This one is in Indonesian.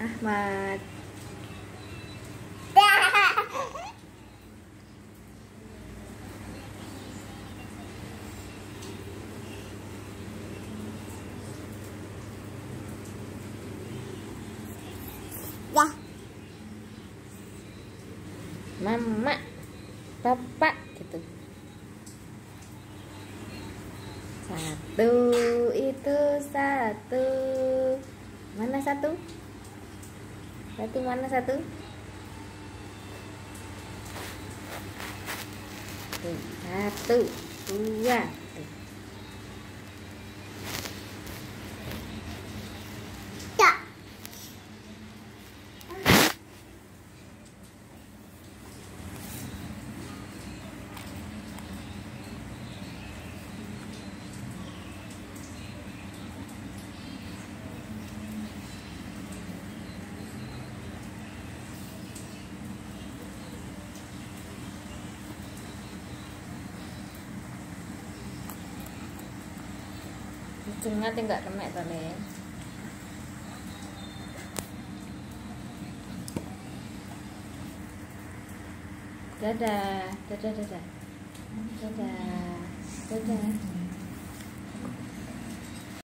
Ahmad Mama Bapak gitu. Satu itu satu. Mana satu? Satu mana satu? Satu. Dua Ujungnya tinggal kemek nih Dadah, dadah, dadah. Dadah, dadah